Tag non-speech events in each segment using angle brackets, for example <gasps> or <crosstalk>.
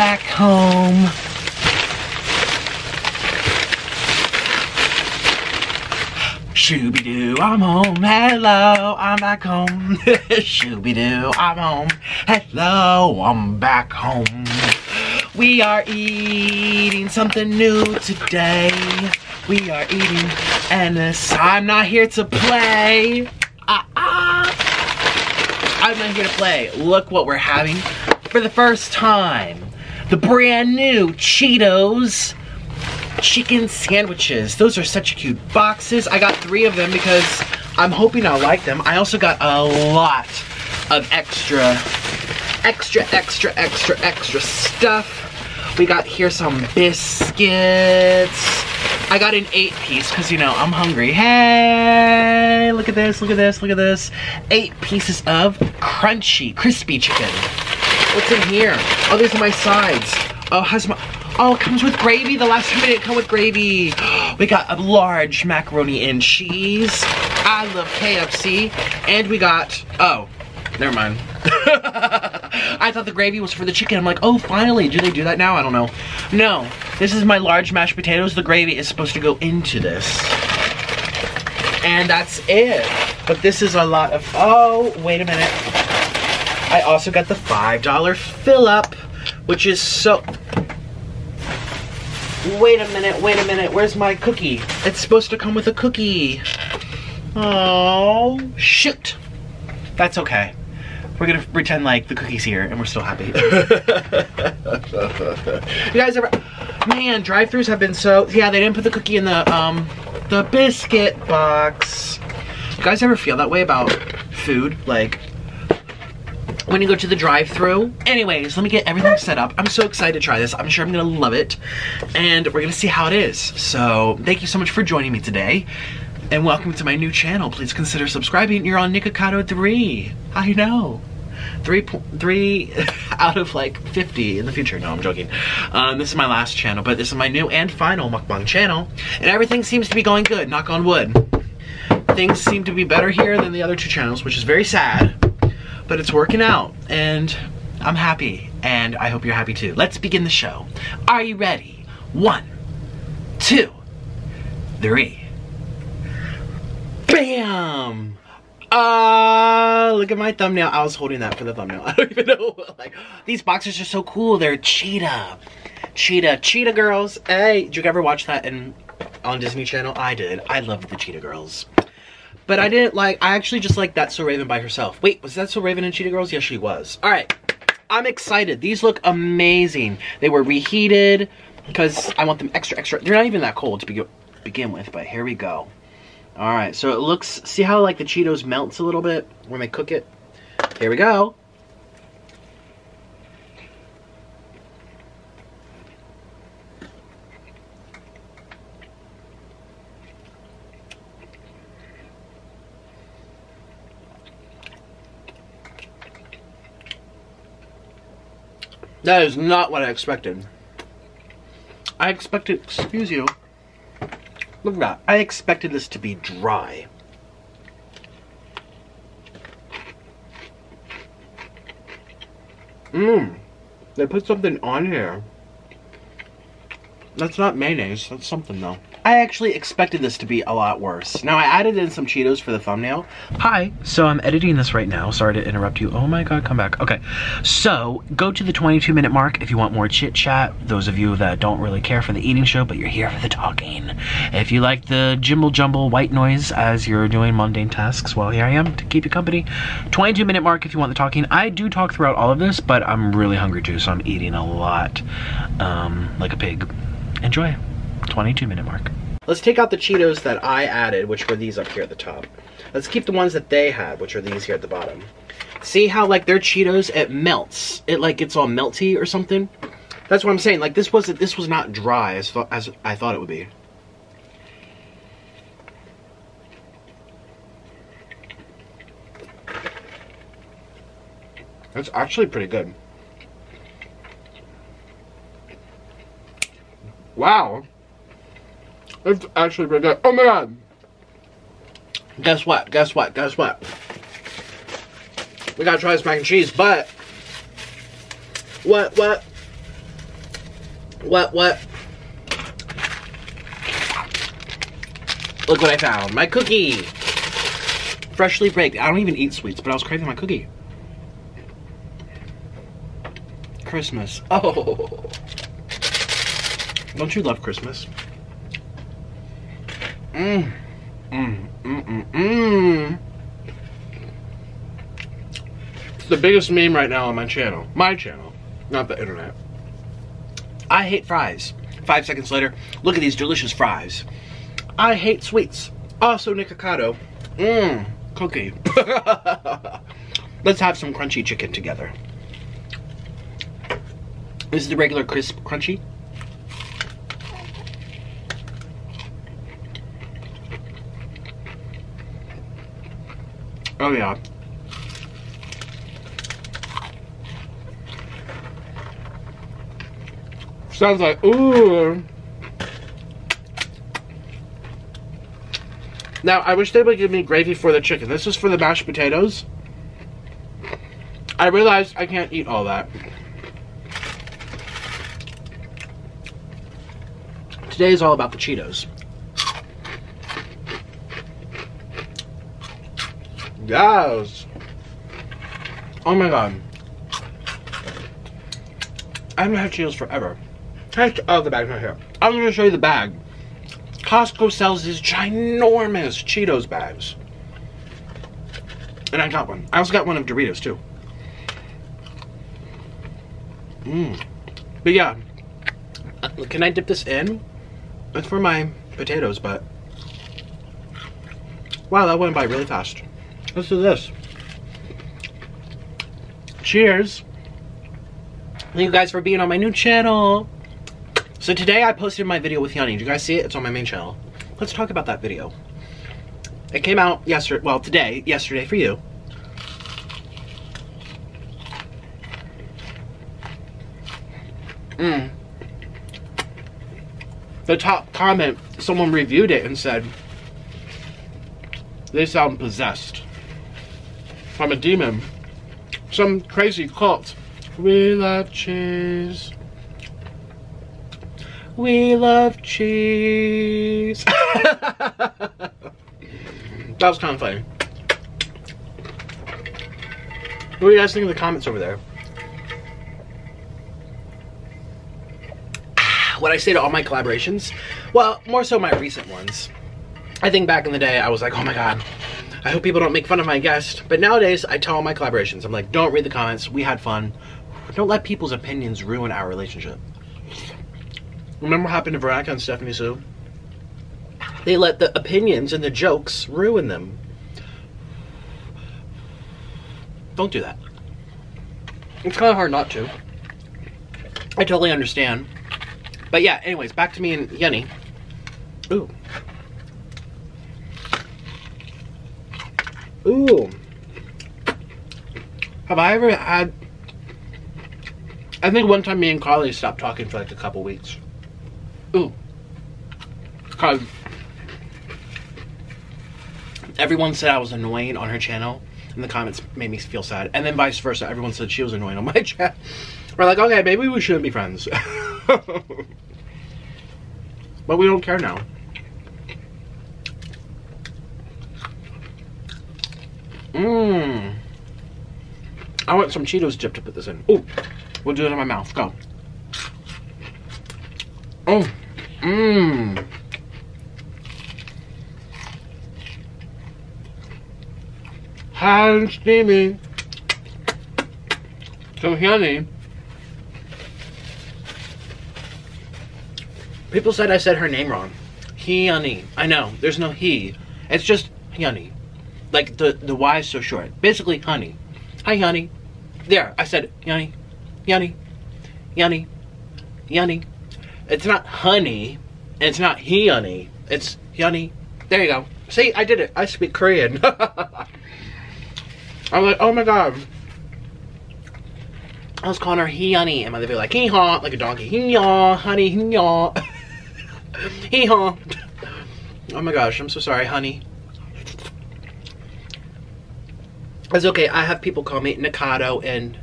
back home. Shooby doo, I'm home. Hello, I'm back home. <laughs> Shooby doo, I'm home. Hello, I'm back home. We are eating something new today. We are eating, and I'm not here to play. Ah, ah. I'm not here to play. Look what we're having for the first time. The brand new Cheetos chicken sandwiches. Those are such cute boxes. I got three of them because I'm hoping I'll like them. I also got a lot of extra, extra, extra, extra, extra stuff. We got here some biscuits. I got an eight piece because, you know, I'm hungry. Hey, look at this, look at this, look at this. Eight pieces of crunchy, crispy chicken. What's in here? Oh, these are my sides. Oh, has my, oh, it comes with gravy. The last time it didn't come with gravy. <gasps> We got a large macaroni and cheese. I love KFC. And we got, oh, never mind. <laughs> I thought the gravy was for the chicken. I'm like, oh, finally. Do they do that now? I don't know. No, this is my large mashed potatoes. The gravy is supposed to go into this. And that's it. But this is a lot of, oh, wait a minute. I also got the $5 fill up, which is so, wait a minute, wait a minute, where's my cookie? It's supposed to come with a cookie. Oh, shoot. That's okay. We're gonna pretend like the cookie's here and we're still happy. <laughs> you guys ever, man, drive-throughs have been so, yeah, they didn't put the cookie in the, um, the biscuit box. You guys ever feel that way about food? Like, when you go to the drive-through. Anyways, let me get everything set up. I'm so excited to try this. I'm sure I'm gonna love it. And we're gonna see how it is. So thank you so much for joining me today. And welcome to my new channel. Please consider subscribing. You're on Nikocado 3. I know. Three, three <laughs> out of like 50 in the future. No, I'm joking. Um, this is my last channel, but this is my new and final mukbang channel. And everything seems to be going good, knock on wood. Things seem to be better here than the other two channels, which is very sad but it's working out and I'm happy and I hope you're happy too. Let's begin the show. Are you ready? One, two, three. Bam! Uh, look at my thumbnail. I was holding that for the thumbnail. <laughs> I don't even know. Like, these boxes are so cool. They're cheetah. Cheetah. Cheetah girls. Hey, did you ever watch that in on Disney Channel? I did. I loved the cheetah girls. But I didn't like, I actually just like That's So Raven by herself. Wait, was That So Raven in Cheetah Girls? Yes, she was. All right, I'm excited. These look amazing. They were reheated because I want them extra, extra. They're not even that cold to be begin with, but here we go. All right, so it looks, see how like the Cheetos melts a little bit when they cook it? Here we go. That is not what I expected. I expected, excuse you, look at that. I expected this to be dry. Mmm, they put something on here. That's not mayonnaise, that's something though. I actually expected this to be a lot worse. Now I added in some Cheetos for the thumbnail. Hi, so I'm editing this right now. Sorry to interrupt you. Oh my God, come back. Okay, so go to the 22 minute mark if you want more chit chat. Those of you that don't really care for the eating show, but you're here for the talking. If you like the jimble jumble white noise as you're doing mundane tasks, well here I am to keep you company. 22 minute mark if you want the talking. I do talk throughout all of this, but I'm really hungry too, so I'm eating a lot um, like a pig. Enjoy. 22 minute mark. Let's take out the Cheetos that I added, which were these up here at the top. Let's keep the ones that they had, which are these here at the bottom. See how like their Cheetos, it melts. It like gets all melty or something. That's what I'm saying. Like this wasn't, this was not dry as, as I thought it would be. That's actually pretty good. Wow. It's actually pretty good. Oh my god. Guess what? Guess what? Guess what? We gotta try this mac and cheese, but what what What, what? Look what I found. My cookie. Freshly baked. I don't even eat sweets, but I was craving my cookie. Christmas. Oh. Don't you love Christmas? It's the biggest meme right now on my channel. My channel. Not the internet. I hate fries. Five seconds later, look at these delicious fries. I hate sweets. Also Nikocado. Mmm. Cookie. <laughs> Let's have some crunchy chicken together. This is the regular crisp crunchy. Oh yeah. Sounds like, ooh. Now, I wish they would give me gravy for the chicken. This is for the mashed potatoes. I realize I can't eat all that. Today is all about the Cheetos. Yes. Oh my god. I haven't had Cheetos forever. Take oh, the bag's right here. I'm gonna show you the bag. Costco sells these ginormous Cheetos bags. And I got one. I also got one of Doritos too. Mmm. But yeah. Can I dip this in? It's for my potatoes, but... Wow, that went by really fast. Let's do this. Cheers. Thank you guys for being on my new channel. So today I posted my video with Yanni. Did you guys see it? It's on my main channel. Let's talk about that video. It came out yesterday, well today, yesterday for you. Mmm. The top comment, someone reviewed it and said, they sound possessed. From a demon. Some crazy cult. We love cheese. We love cheese. <laughs> that was kind of funny. What do you guys think in the comments over there? Ah, what I say to all my collaborations? Well, more so my recent ones. I think back in the day, I was like, oh my god, I hope people don't make fun of my guest. But nowadays, I tell all my collaborations, I'm like, don't read the comments, we had fun. Don't let people's opinions ruin our relationship. Remember what happened to Veronica and Stephanie Soo? They let the opinions and the jokes ruin them. Don't do that. It's kind of hard not to. I totally understand. But yeah, anyways, back to me and Yenny. Ooh. Ooh. Have I ever had... I think one time me and Carly stopped talking for like a couple weeks. Ooh. Cause everyone said I was annoying on her channel, and the comments made me feel sad. And then vice versa, everyone said she was annoying on <laughs> my chat. We're like, okay, maybe we shouldn't be friends. <laughs> but we don't care now. Mmm. I want some Cheetos dip to put this in. Oh, we'll do it in my mouth. Go. Oh. Mmm. Hot and steamy. So yummy. People said I said her name wrong. Hyuni. I know. There's no he. It's just Hyuni. Like the the Y is so short. Basically, honey. Hi, honey. There. I said Hyuni. Hyuni. Hyuni. Hyuni. It's not honey. And it's not Hyuni. It's Hyuni. There you go. See, I did it. I speak Korean. <laughs> I'm like, oh my god. I was calling her Hyuni, and my be like, hee haw, like a donkey. Hee haw, honey, hee haw. <laughs> hee haw. Oh my gosh, I'm so sorry, honey. It's okay, I have people call me Nikado and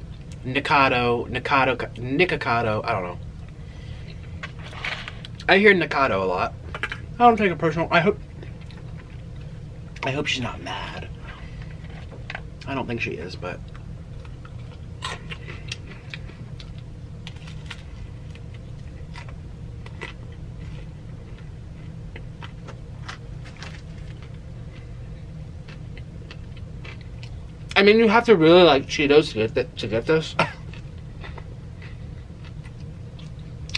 Nikado, Nikado, Nikocado, I don't know. I hear Nikado a lot. I don't take it personal. I hope. I hope she's not mad. I don't think she is, but. I mean, you have to really like Cheetos to get th- to get this.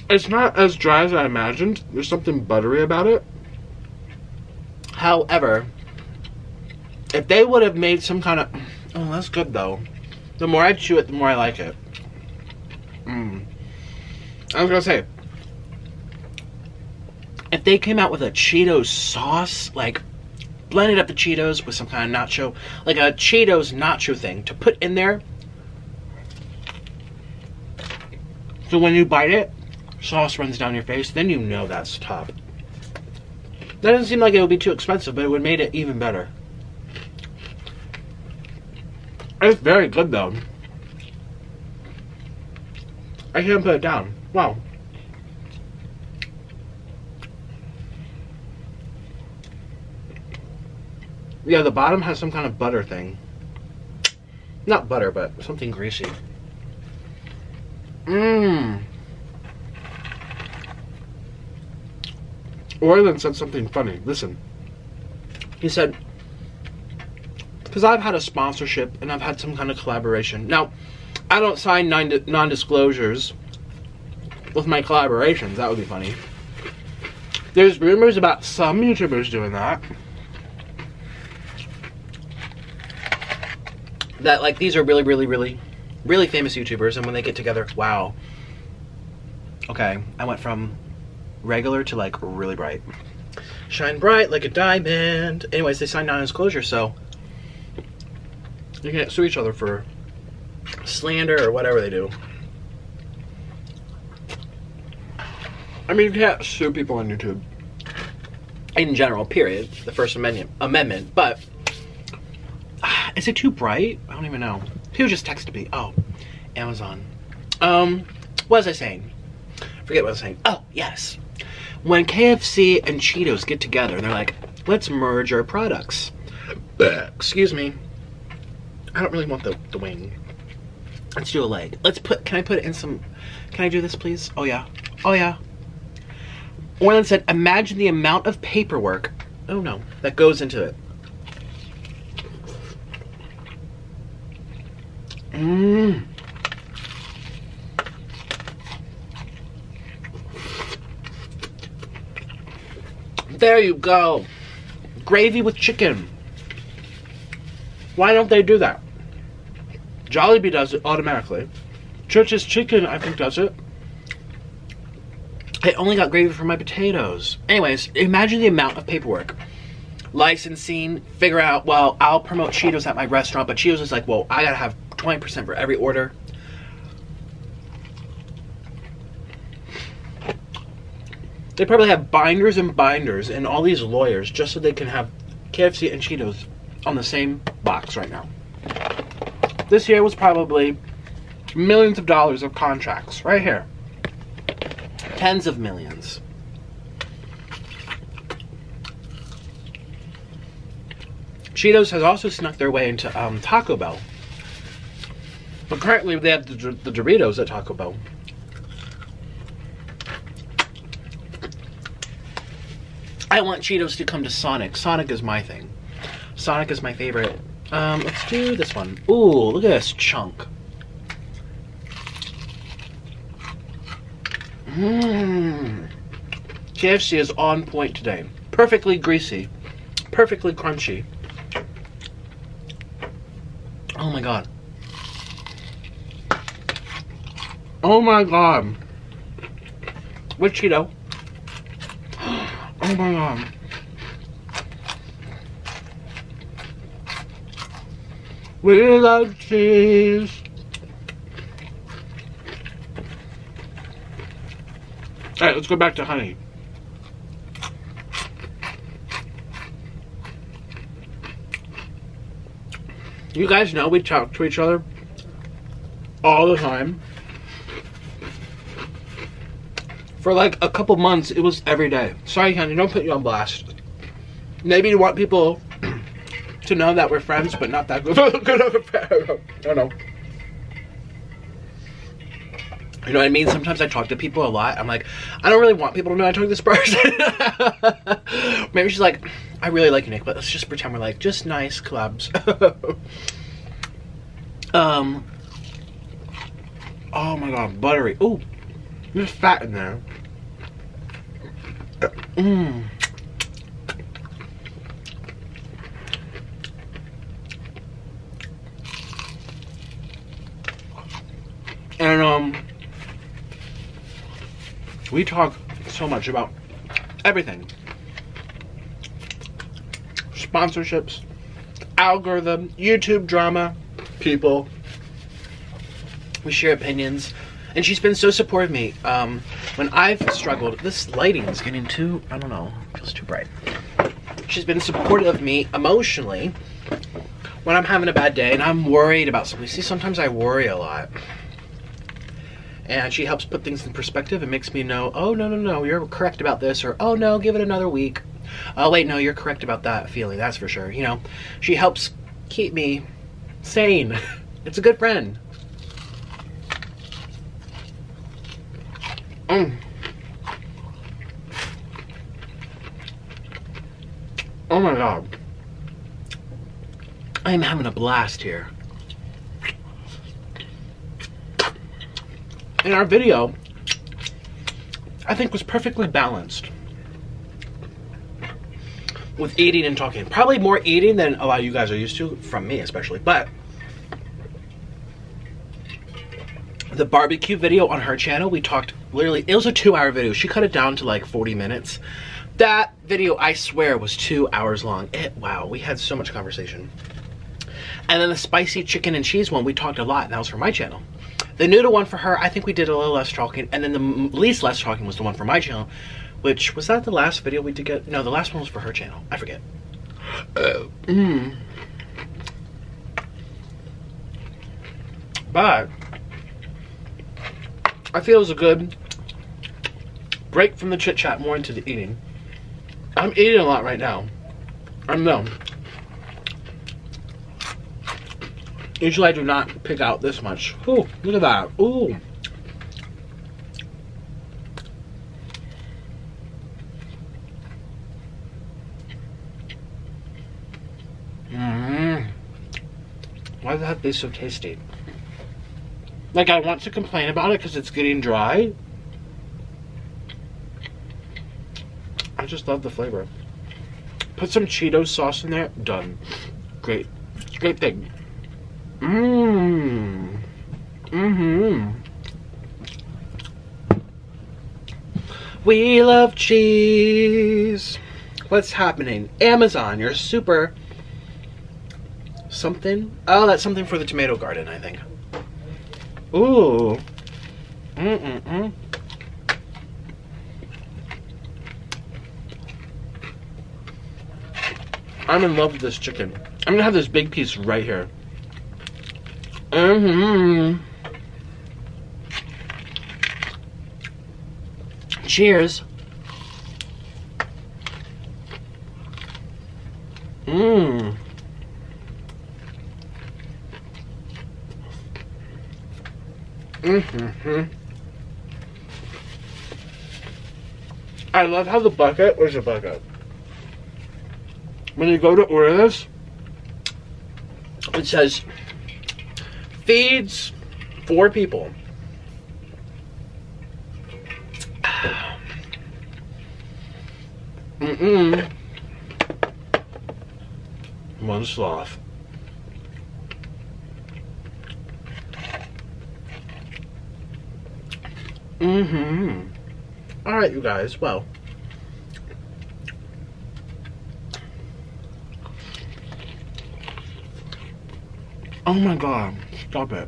it's not as dry as I imagined. There's something buttery about it. However, if they would have made some kind of, oh, that's good though. The more I chew it, the more I like it. Mm. I was gonna say, if they came out with a Cheetos sauce, like blended up the Cheetos with some kind of nacho, like a Cheetos nacho thing to put in there. So when you bite it, sauce runs down your face, then you know that's top. That doesn't seem like it would be too expensive, but it would made it even better. It's very good though. I can't put it down. Wow. Yeah, the bottom has some kind of butter thing. Not butter, but something greasy. Mmm. Orlin said something funny. Listen. He said, because I've had a sponsorship and I've had some kind of collaboration. Now, I don't sign non disclosures with my collaborations. That would be funny. There's rumors about some YouTubers doing that. That like these are really, really, really, really famous YouTubers, and when they get together, wow. Okay, I went from regular to like really bright. Shine bright like a diamond. Anyways, they signed non-disclosure, so you can't sue each other for slander or whatever they do. I mean, you can't sue people on YouTube. In general, period. The First Amendment, amendment but is it too bright? I don't even know. Who just texted me? Oh, Amazon. Um, what was I saying? Forget what I was saying. Oh, yes. When KFC and Cheetos get together, they're like, let's merge our products. <clears throat> Excuse me. I don't really want the, the wing. Let's do a leg. Let's put, can I put it in some, can I do this please? Oh yeah. Oh yeah. Orlin said, imagine the amount of paperwork, oh no, that goes into it. Mmm. There you go. Gravy with chicken. Why don't they do that? Jollibee does it automatically. Church's Chicken, I think, does it. I only got gravy for my potatoes. Anyways, imagine the amount of paperwork licensing, figure out, well, I'll promote Cheetos at my restaurant, but Cheetos is like, well, I gotta have 20% for every order. They probably have binders and binders and all these lawyers just so they can have KFC and Cheetos on the same box right now. This year was probably millions of dollars of contracts right here. Tens of millions. Cheetos has also snuck their way into um, Taco Bell. But currently they have the, the Doritos at Taco Bell. I want Cheetos to come to Sonic. Sonic is my thing. Sonic is my favorite. Um, let's do this one. Ooh, look at this chunk. Mmm. KFC is on point today. Perfectly greasy. Perfectly crunchy. Oh my god. Oh my god. With Cheeto. Oh my god. We love cheese. Alright, let's go back to honey. You guys know we talk to each other all the time. For like a couple months, it was every day. Sorry, honey, don't put you on blast. Maybe you want people <clears throat> to know that we're friends, but not that good, <laughs> good of a friend. I don't know. You know what I mean? Sometimes I talk to people a lot. I'm like, I don't really want people to know I talk to this <laughs> person. <laughs> Maybe she's like, I really like you, Nick, but let's just pretend we're like just nice clubs. um. Oh my god, buttery. Ooh, there's fat in there. Mmm. And um we talk so much about everything. Sponsorships, algorithm, YouTube drama, people. We share opinions. And she's been so supportive of me. Um, when I've struggled, this lighting is getting too, I don't know, feels too bright. She's been supportive of me emotionally when I'm having a bad day and I'm worried about something. See, sometimes I worry a lot and she helps put things in perspective and makes me know, oh, no, no, no, you're correct about this, or oh, no, give it another week. Oh, wait, no, you're correct about that feeling, that's for sure. You know, she helps keep me sane. <laughs> It's a good friend. Mm. Oh my god. I'm having a blast here. in our video, I think was perfectly balanced with eating and talking. Probably more eating than a lot of you guys are used to, from me especially, but the barbecue video on her channel, we talked literally, it was a two hour video. She cut it down to like 40 minutes. That video, I swear, was two hours long. It, wow, we had so much conversation. And then the spicy chicken and cheese one, we talked a lot, and that was for my channel. The noodle one for her, I think we did a little less talking, and then the least less talking was the one for my channel, which, was that the last video we did get? No, the last one was for her channel. I forget. Uh, mm. But, I feel it was a good break from the chit chat more into the eating. I'm eating a lot right now. I know. Usually I do not pick out this much. Ooh, look at that. Ooh. Mmm. Why does that be so tasty? Like, I want to complain about it because it's getting dry. I just love the flavor. Put some Cheetos sauce in there. Done. Great. Great thing. Mmm. Mm-hmm. We love cheese. What's happening? Amazon, you're super something. Oh, that's something for the tomato garden, I think. Ooh. Mm-mm-mm. I'm in love with this chicken. I'm gonna have this big piece right here. Mm-hmm. Cheers. Mmm. Mm-hmm. I love how the bucket, where's the bucket? When you go to order this, it says feeds four people. <sighs> Mm-mm. One sloth. Mm-hmm. All right, you guys. Well. Oh my god. Stop it.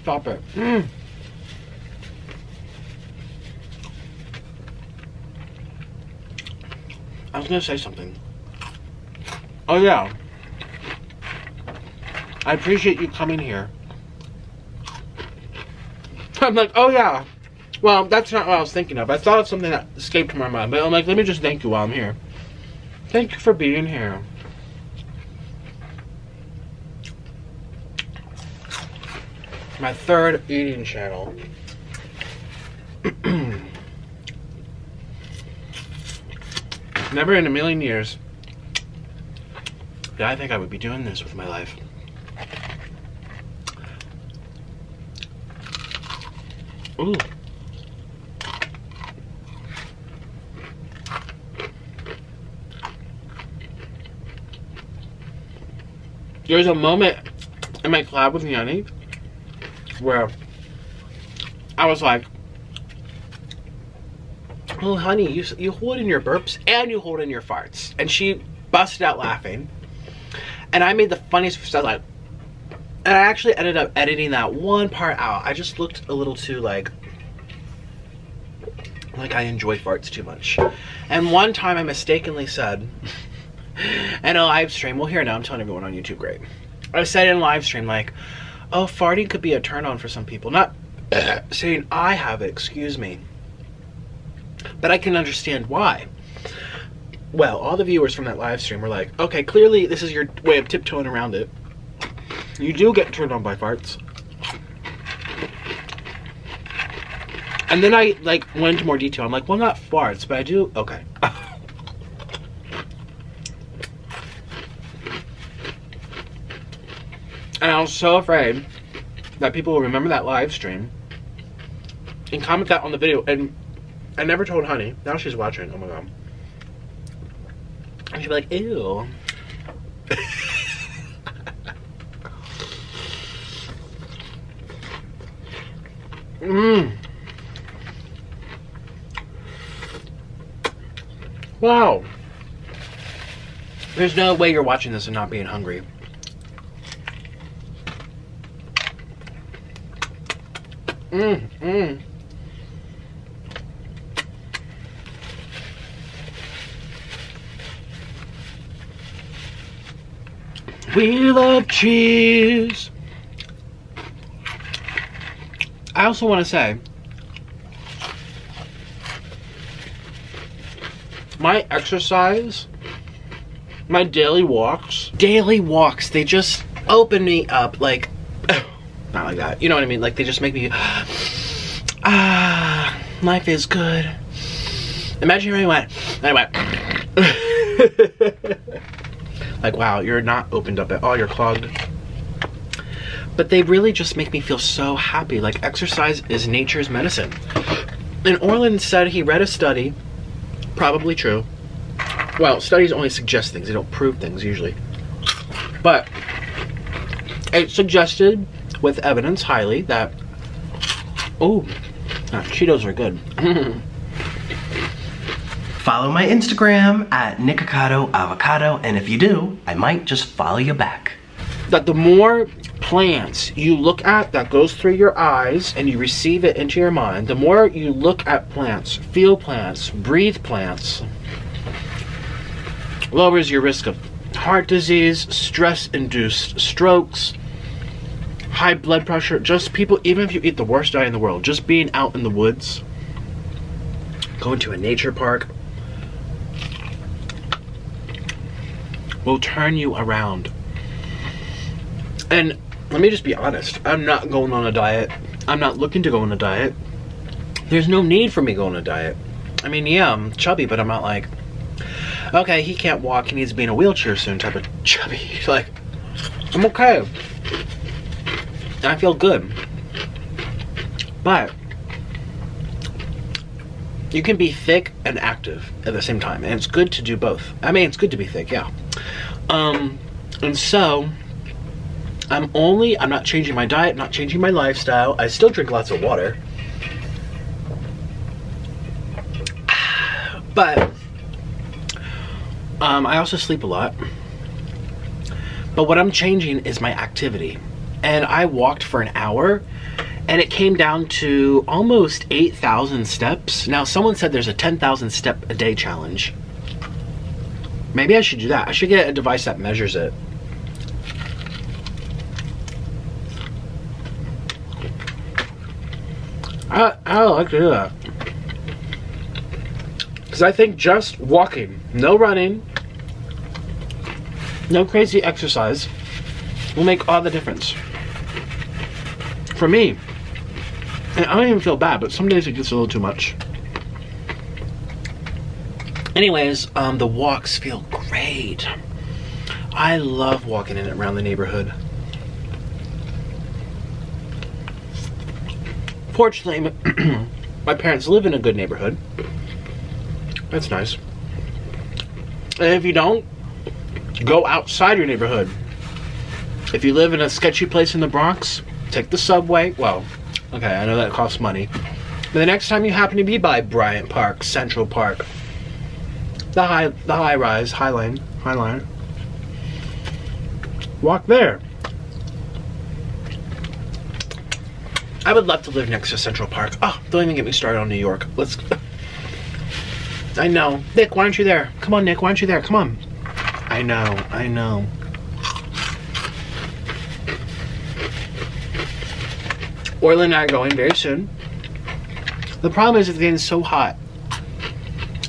Stop it. Mm. I was gonna say something. Oh yeah. I appreciate you coming here <laughs> I'm like, oh yeah. Well, that's not what I was thinking of. I thought of something that escaped my mind, but I'm like, let me just thank you while I'm here. Thank you for being here. My third eating channel. <clears throat> Never in a million years did I think I would be doing this with my life. Ooh. There's a moment in my collab with Yanni where I was like, "Oh, honey, you you hold in your burps and you hold in your farts," and she busted out laughing, and I made the funniest like, and I actually ended up editing that one part out. I just looked a little too like like I enjoy farts too much, and one time I mistakenly said. <laughs> in a live stream. Well, here now I'm telling everyone on YouTube. Great. I said in live stream like, oh, farting could be a turn on for some people. Not <coughs> saying I have it. Excuse me. But I can understand why. Well, all the viewers from that live stream were like, okay, clearly this is your way of tiptoeing around it. You do get turned on by farts. And then I like went into more detail. I'm like, well, not farts, but I do. Okay. <laughs> And I was so afraid that people will remember that live stream and comment that on the video. And I never told Honey. Now she's watching. Oh my god. And she'd be like, ew. <laughs> Mmm. Wow. There's no way you're watching this and not being hungry. Mmm, mmm. We love cheese. I also want to say, my exercise, my daily walks, daily walks, they just open me up like <coughs> not like that. You know what I mean? Like they just make me, <sighs> ah, life is good. Imagine you really went, anyway. <laughs> like, wow, you're not opened up at all, you're clogged. But they really just make me feel so happy. Like exercise is nature's medicine. And Orlin said he read a study, probably true. Well, studies only suggest things, they don't prove things usually. But it suggested with evidence highly that, oh, Cheetos are good. <laughs> follow my Instagram at Nikocado Avocado, and if you do, I might just follow you back. That the more plants you look at that goes through your eyes and you receive it into your mind, the more you look at plants, feel plants, breathe plants, lowers your risk of heart disease, stress-induced strokes, high blood pressure, just people, even if you eat the worst diet in the world, just being out in the woods, going to a nature park, will turn you around. And let me just be honest, I'm not going on a diet. I'm not looking to go on a diet. There's no need for me going on a diet. I mean, yeah, I'm chubby, but I'm not like, okay, he can't walk, he needs to be in a wheelchair soon type of <laughs> chubby. <laughs> Like, I'm okay. I feel good. But you can be thick and active at the same time, and it's good to do both. I mean, it's good to be thick, yeah. Um, and so I'm only, I'm not changing my diet, not changing my lifestyle. I still drink lots of water. <sighs> But um, I also sleep a lot. But what I'm changing is my activity and I walked for an hour and it came down to almost 8,000 steps. Now, someone said there's a 10,000 step a day challenge. Maybe I should do that. I should get a device that measures it. I, like to do that. Because I think just walking, no running, no crazy exercise, will make all the difference. For me, and I don't even feel bad, but some days it gets a little too much. Anyways, um, the walks feel great. I love walking in around the neighborhood. Fortunately, <clears throat> my parents live in a good neighborhood. That's nice. And if you don't, go outside your neighborhood. If you live in a sketchy place in the Bronx, take the subway. Well, okay, I know that costs money. But the next time you happen to be by Bryant Park, Central Park, the high the high rise, high line, high line. Walk there. I would love to live next to Central Park. Oh, don't even get me started on New York. Let's. I know. Nick, why aren't you there? Come on, Nick, why aren't you there? Come on. I know, I know. Orlin and I are going very soon. The problem is it's getting so hot.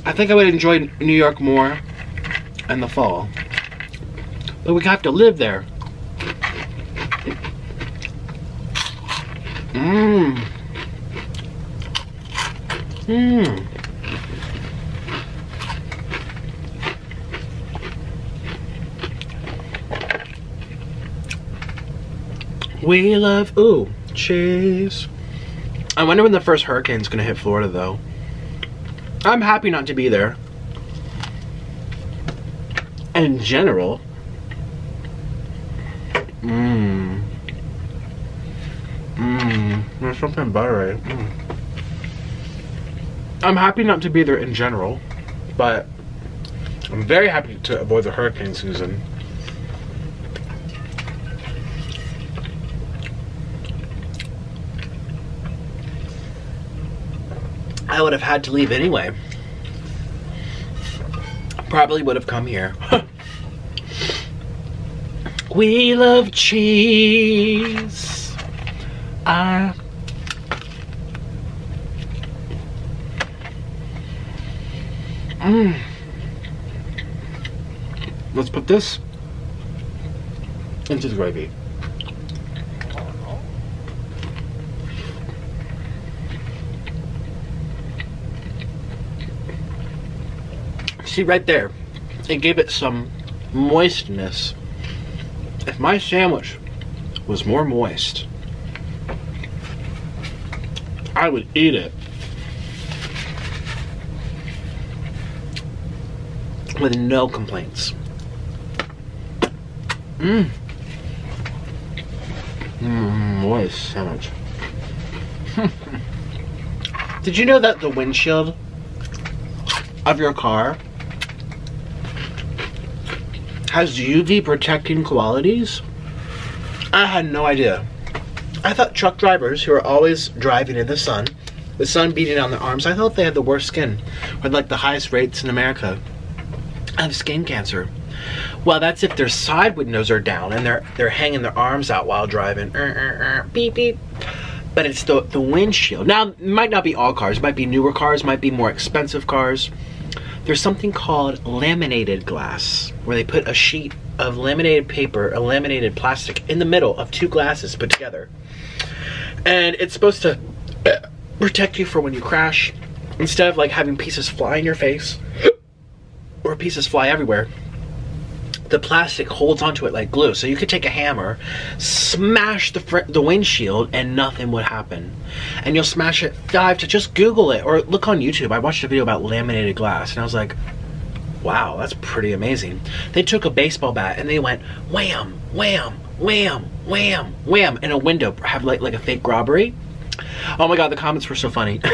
I think I would enjoy New York more in the fall. But we have to live there. Mmm. Mmm. We love, ooh, cheese. I wonder when the first hurricane's gonna hit Florida though. I'm happy not to be there. In general. Mmm. Mmm. There's something buttery. Mm. I'm happy not to be there in general, but I'm very happy to avoid the hurricane season. I would have had to leave anyway. Probably would have come here. <laughs> we love cheese. I. Mm. Let's put this into the gravy. See right there, it gave it some moistness. If my sandwich was more moist, I would eat it. With no complaints. Mmm. Mmm, moist sandwich. <laughs> Did you know that the windshield of your car has UV protecting qualities? I had no idea. I thought truck drivers who are always driving in the sun, the sun beating on their arms, I thought they had the worst skin, or like the highest rates in America of skin cancer. Well, that's if their side windows are down and they're they're hanging their arms out while driving. Er, er, er, beep beep. But it's the the windshield. Now, it might not be all cars. It might be newer cars. Might be more expensive cars there's something called laminated glass, where they put a sheet of laminated paper, a laminated plastic in the middle of two glasses put together. And it's supposed to protect you for when you crash, instead of like having pieces fly in your face, or pieces fly everywhere the plastic holds onto it like glue. So you could take a hammer, smash the the windshield, and nothing would happen. And you'll smash it five to just Google it or look on YouTube. I watched a video about laminated glass, and I was like, wow, that's pretty amazing. They took a baseball bat and they went wham, wham, wham, wham, wham, in a window, have like like a fake robbery Oh my god, the comments were so funny. <laughs>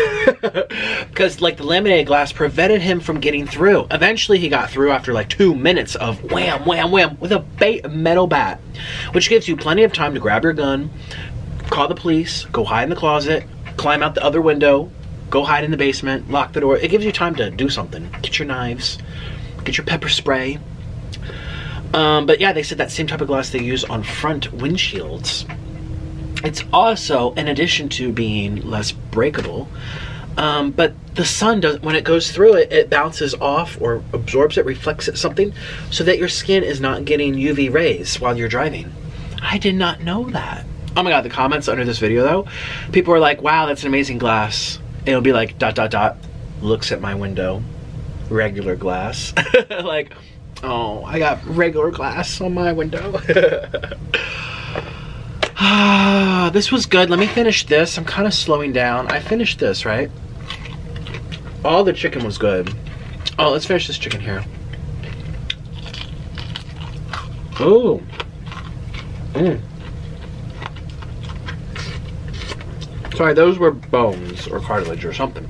Because like the laminated glass prevented him from getting through. Eventually he got through after like two minutes of wham, wham, wham with a metal bat. Which gives you plenty of time to grab your gun, call the police, go hide in the closet, climb out the other window, go hide in the basement, lock the door. It gives you time to do something. Get your knives, get your pepper spray. Um, but yeah, they said that same type of glass they use on front windshields it's also, in addition to being less breakable, um, but the sun does when it goes through it, it bounces off or absorbs it, reflects it something, so that your skin is not getting UV rays while you're driving. I did not know that. Oh my god, the comments under this video though, people are like, "Wow, that's an amazing glass." And it'll be like dot dot dot, looks at my window, regular glass, <laughs> like, oh, I got regular glass on my window. <laughs> Ah, this was good. Let me finish this. I'm kind of slowing down. I finished this, right? All the chicken was good. Oh, let's finish this chicken here. Oh. Mmm. Sorry, those were bones or cartilage or something.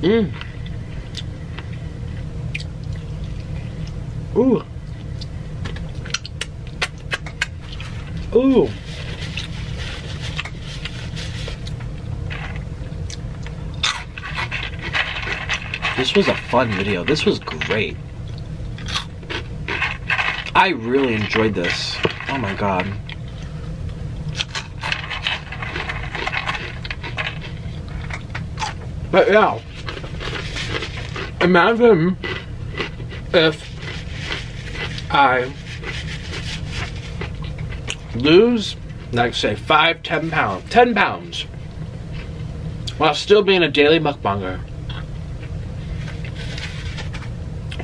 Mmm. Ooh. This was a fun video. This was great. I really enjoyed this. Oh my god. But yeah. Imagine if I lose, like say, five, ten pounds, ten pounds, while still being a daily mukbanger.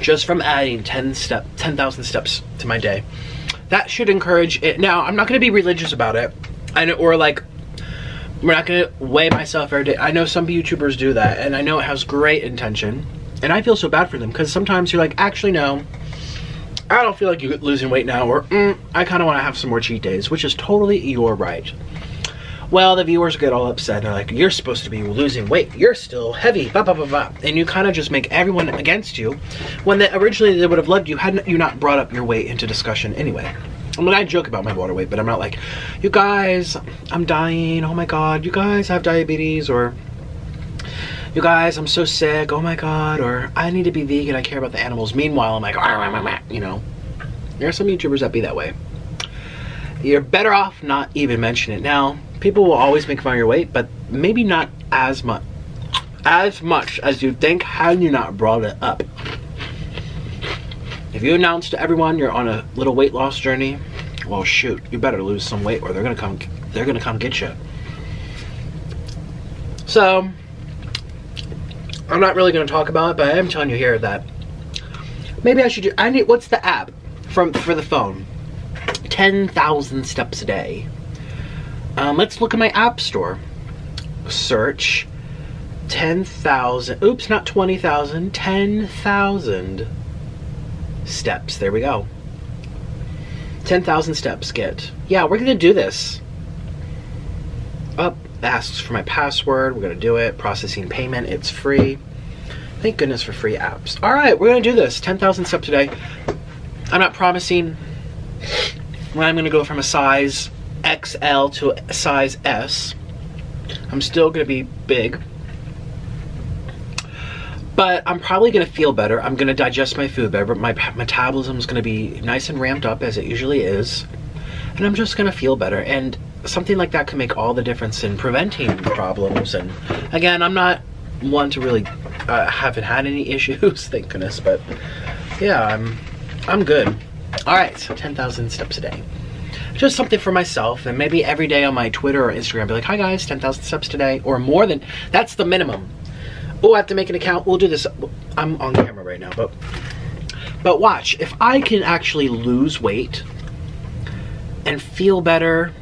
Just from adding 10 step, 10,000 steps to my day. That should encourage it. Now, I'm not going to be religious about it. And or like, we're not going to weigh myself every day. I know some YouTubers do that, and I know it has great intention. And I feel so bad for them because sometimes you're like, actually, no, I don't feel like you're losing weight now, or mm, I kind of want to have some more cheat days, which is totally your right. Well, the viewers get all upset. They're like, you're supposed to be losing weight. You're still heavy, blah, blah, blah, blah. And you kind of just make everyone against you when they, originally they would have loved you had you not brought up your weight into discussion anyway. I mean, I joke about my water weight, but I'm not like, you guys, I'm dying. Oh my God, you guys have diabetes or you guys, I'm so sick, oh my god, or I need to be vegan, I care about the animals. Meanwhile, I'm like, you know. There are some YouTubers that be that way. You're better off not even mention it. Now, people will always make fun of your weight, but maybe not as much as much as you think had you not brought it up. If you announce to everyone you're on a little weight loss journey, well shoot, you better lose some weight or they're gonna come they're gonna come get you. So I'm not really going to talk about it, but I am telling you here that maybe I should do. I need. What's the app from for the phone? Ten thousand steps a day. Um, let's look at my app store. Search ten thousand. Oops, not twenty thousand. Ten thousand steps. There we go. Ten thousand steps. Get. Yeah, we're gonna do this. Asks for my password. We're gonna do it. Processing payment. It's free. Thank goodness for free apps. All right, we're gonna do this. 10,000 steps today. I'm not promising when I'm gonna go from a size XL to a size S. I'm still gonna be big. But I'm probably gonna feel better. I'm gonna digest my food better. My metabolism is gonna be nice and ramped up as it usually is. And I'm just gonna feel better. And something like that can make all the difference in preventing problems. And again, I'm not one to really uh, haven't had any <laughs> issues, thank goodness. But yeah, I'm I'm good. All right, so 10,000 steps a day. Just something for myself, and maybe every day on my Twitter or Instagram, be like, "Hi guys, 10,000 steps today," or more than. That's the minimum. Oh, I have to make an account. We'll do this. I'm on camera right now, but but watch. If I can actually lose weight and feel better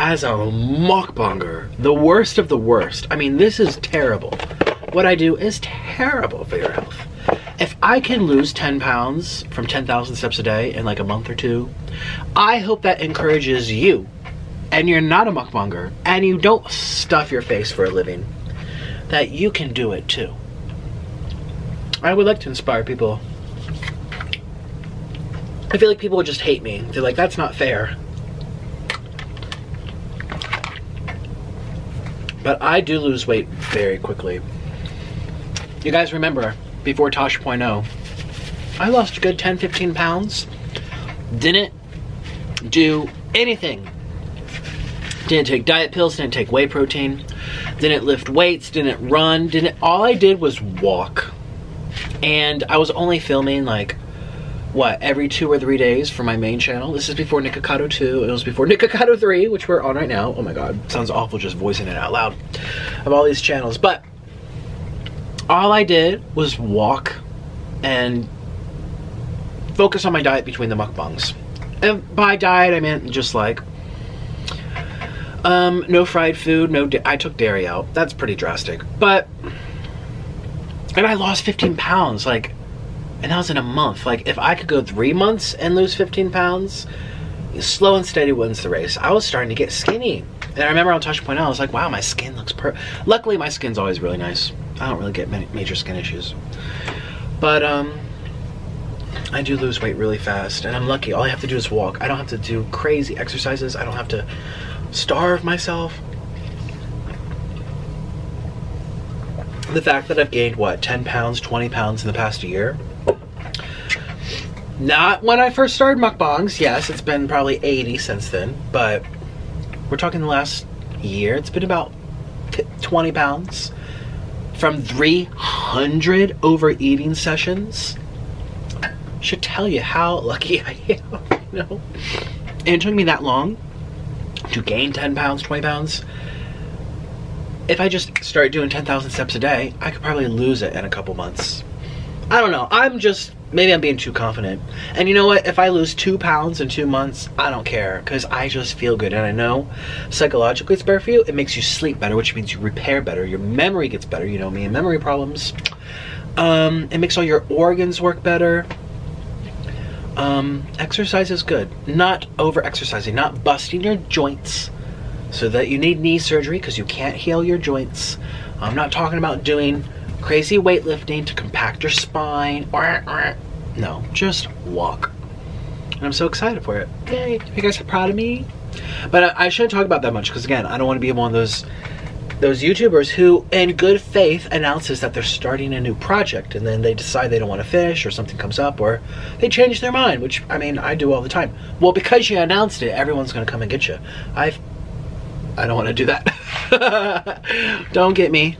as a mukbanger, the worst of the worst. I mean, this is terrible. What I do is terrible for your health. If I can lose 10 pounds from 10,000 steps a day in like a month or two, I hope that encourages you and you're not a mukbanger and you don't stuff your face for a living, that you can do it too. I would like to inspire people. I feel like people would just hate me. They're like, that's not fair. But I do lose weight very quickly. You guys remember, before Tosh.0, I lost a good 10, 15 pounds. Didn't do anything. Didn't take diet pills, didn't take whey protein, didn't lift weights, didn't run, didn't all I did was walk. And I was only filming like what every two or three days for my main channel. This is before Nikocado 2. It was before <laughs> Nikocado 3, which we're on right now. Oh my god, sounds awful just voicing it out loud of all these channels. But all I did was walk and focus on my diet between the mukbangs. And by diet, I meant just like um, no fried food, no. I took dairy out. That's pretty drastic, but and I lost 15 pounds. Like, and that was in a month. Like, if I could go three months and lose 15 pounds, slow and steady wins the race. I was starting to get skinny. And I remember on Tosh.0 I was like, wow, my skin looks per. Luckily, my skin's always really nice. I don't really get many major skin issues. But, um, I do lose weight really fast, and I'm lucky. All I have to do is walk. I don't have to do crazy exercises. I don't have to starve myself. The fact that I've gained, what, 10 pounds, 20 pounds in the past year? Not when I first started mukbangs. Yes, it's been probably 80 since then, but we're talking the last year. It's been about 20 pounds from 300 overeating sessions. Should tell you how lucky <laughs> I am, you know? And it took me that long to gain 10 pounds, 20 pounds, if I just start doing 10,000 steps a day, I could probably lose it in a couple months. I don't know. I'm just, maybe I'm being too confident. And you know what? If I lose two pounds in two months, I don't care because I just feel good. And I know psychologically it's better for you. It makes you sleep better, which means you repair better. Your memory gets better. You know me and memory problems. Um, it makes all your organs work better. Um, exercise is good. Not over exercising, not busting your joints so that you need knee surgery because you can't heal your joints. I'm not talking about doing crazy weightlifting to compact your spine. No, just walk. And I'm so excited for it. Yay. You guys are proud of me? But I, I shouldn't talk about that much because again, I don't want to be one of those those YouTubers who, in good faith, announces that they're starting a new project and then they decide they don't want to finish or something comes up or they change their mind, which, I mean, I do all the time. Well, because you announced it, everyone's going to come and get you. I've, I don't want to do that. <laughs> don't get me.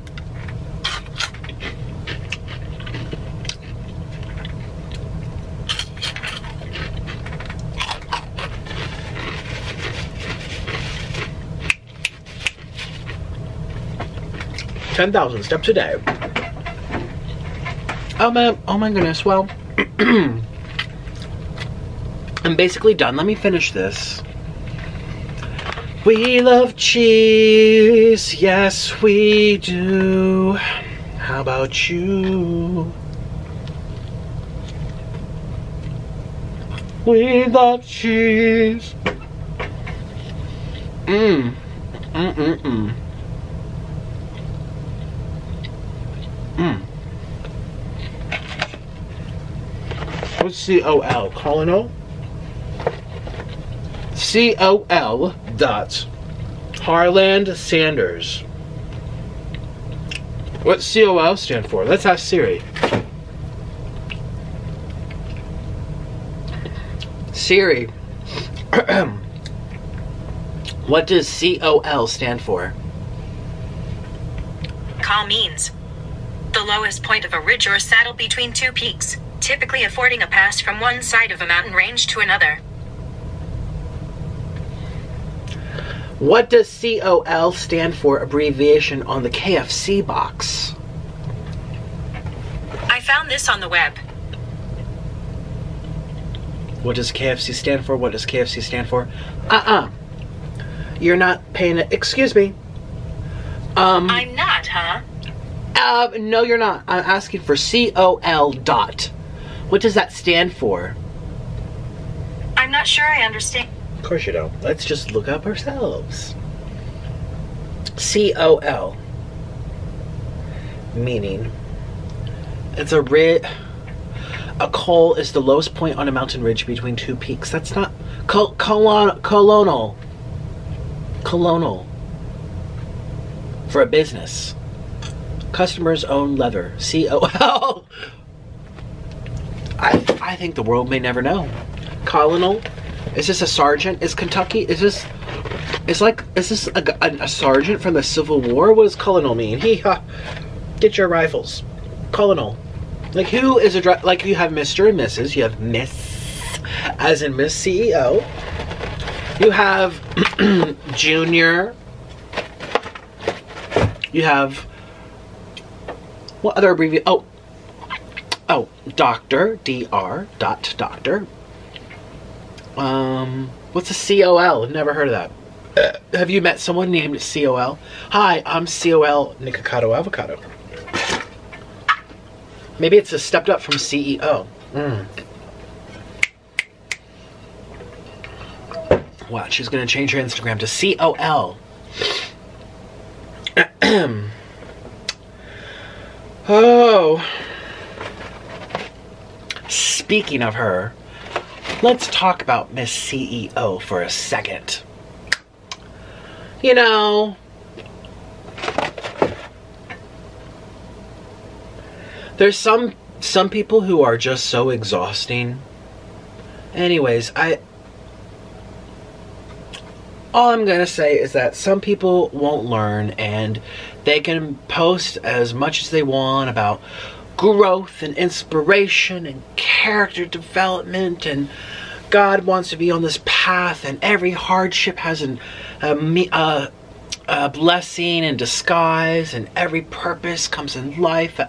Ten thousand steps a day. Oh man, oh my goodness, well, <clears throat> I'm basically done. Let me finish this. We love cheese, yes we do. How about you? We love cheese. Mmm. Mm-mm-mm. Mmm. What's C-O-L? Colonel? C-O-L dot Harland Sanders. What's C-O-L stand for? Let's ask Siri. Siri. <clears throat> what does C-O-L stand for? Call means the lowest point of a ridge or saddle between two peaks, typically affording a pass from one side of a mountain range to another. What does COL stand for abbreviation on the KFC box? I found this on the web. What does KFC stand for? What does KFC stand for? Uh-uh. You're not paying it. Excuse me. Um, I'm not, huh? Uh, no, you're not. I'm asking for C-O-L dot. What does that stand for? I'm not sure I understand. Of course you don't. Let's just look up ourselves. C-O-L. Meaning, it's a rid. A col is the lowest point on a mountain ridge between two peaks. That's not col colon colonal. Colonal. For a business. Customers own leather. C-O-L. I, I think the world may never know. Colonel Is this a sergeant? Is Kentucky? Is this? Is like? Is this a, a, a sergeant from the Civil War? What does colonel mean? He, uh, get your rifles, colonel. Like who is a like you have Mister and Mrs. You have Miss, as in Miss CEO. You have <clears throat> Junior. You have what other abbreviation? Oh, oh, Doctor D R dot Doctor. Um, what's a COL? Never heard of that. Uh, have you met someone named COL? Hi, I'm COL Nikocado Avocado. Maybe it's a stepped up from CEO. Mm. Watch, she's gonna change her Instagram to COL. <clears throat> oh. Speaking of her, let's talk about Miss CEO for a second. You know, there's some some people who are just so exhausting. Anyways, I all I'm to say is that some people won't learn and they can post as much as they want about growth and inspiration and character development and God wants to be on this path and every hardship has an, a, a, a blessing in disguise and every purpose comes in life.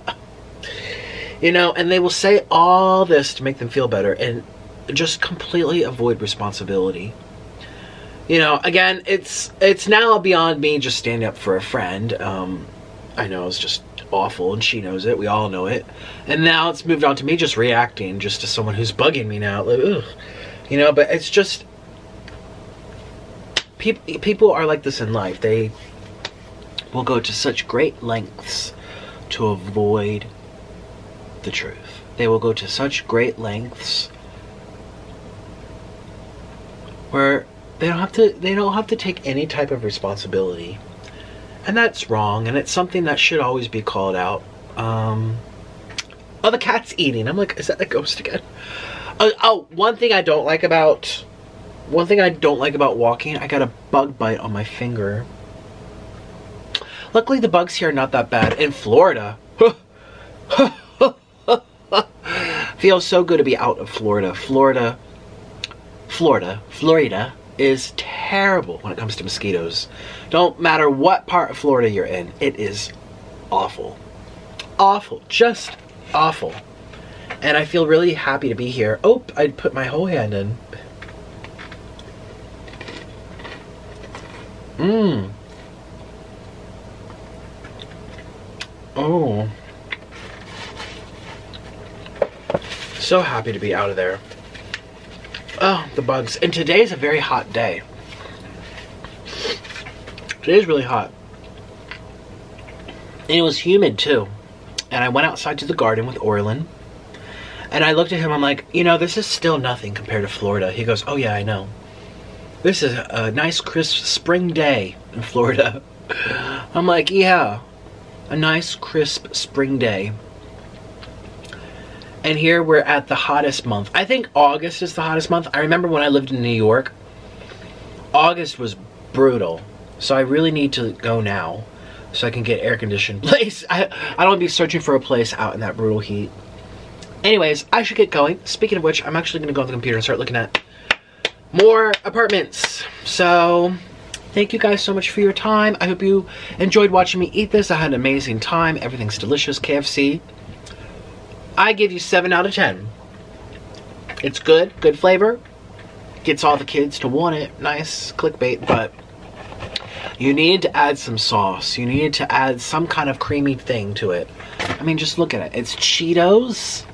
You know, and they will say all this to make them feel better and just completely avoid responsibility you know, again, it's it's now beyond me just standing up for a friend. Um, I know it's just awful, and she knows it. We all know it. And now it's moved on to me just reacting just to someone who's bugging me now. Like, ugh. You know, but it's just people people are like this in life. They will go to such great lengths to avoid the truth. They will go to such great lengths where they don't have to they don't have to take any type of responsibility. And that's wrong and it's something that should always be called out. Um oh the cat's eating? I'm like is that the ghost again? Uh, oh one thing i don't like about one thing i don't like about walking i got a bug bite on my finger. Luckily the bugs here are not that bad. In florida <laughs> feels so good to be out of florida. Florida florida florida is terrible when it comes to mosquitoes. Don't matter what part of Florida you're in, it is awful. Awful. Just awful. And I feel really happy to be here. Oh, I put my whole hand in. Mmm. Oh. So happy to be out of there. Oh, the bugs. And today is a very hot day. Today is really hot. And it was humid too. And I went outside to the garden with Orlin. And I looked at him, I'm like, you know, this is still nothing compared to Florida. He goes, oh yeah, I know. This is a nice crisp spring day in Florida. <laughs> I'm like, yeah, a nice crisp spring day and here we're at the hottest month. I think August is the hottest month. I remember when I lived in New York, August was brutal. So I really need to go now so I can get air conditioned <laughs> place. I, I don't want to be searching for a place out in that brutal heat. Anyways, I should get going. Speaking of which, I'm actually going to go on the computer and start looking at more apartments. So, thank you guys so much for your time. I hope you enjoyed watching me eat this. I had an amazing time. Everything's delicious. KFC. I give you 7 out of 10. It's good, good flavor. Gets all the kids to want it. Nice clickbait, but you need to add some sauce. You need to add some kind of creamy thing to it. I mean, just look at it. It's Cheetos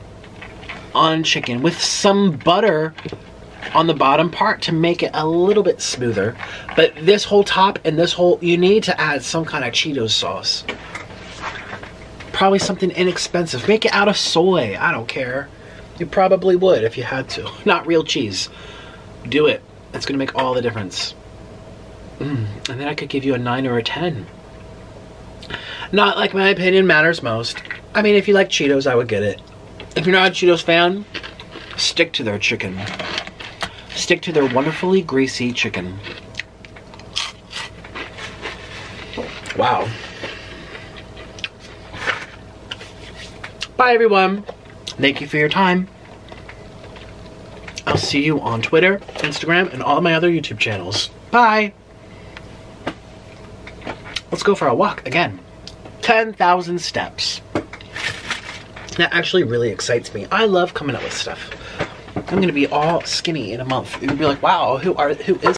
on chicken with some butter on the bottom part to make it a little bit smoother. But this whole top and this whole, you need to add some kind of Cheetos sauce probably something inexpensive. Make it out of soy. I don't care. You probably would if you had to. <laughs> Not real cheese. Do it. It's going to make all the difference. Mm. And then I could give you a 9 or a 10. Not like my opinion matters most. I mean, if you like Cheetos, I would get it. If you're not a Cheetos fan, stick to their chicken. Stick stick to their wonderfully greasy chicken. Wow. Bye, everyone. Thank you for your time. I'll see you on Twitter, Instagram, and all my other YouTube channels. Bye. Let's go for a walk again. 10,000 steps. That actually really excites me. I love coming up with stuff. I'm gonna be all skinny in a month. You'd be like, wow, who are who is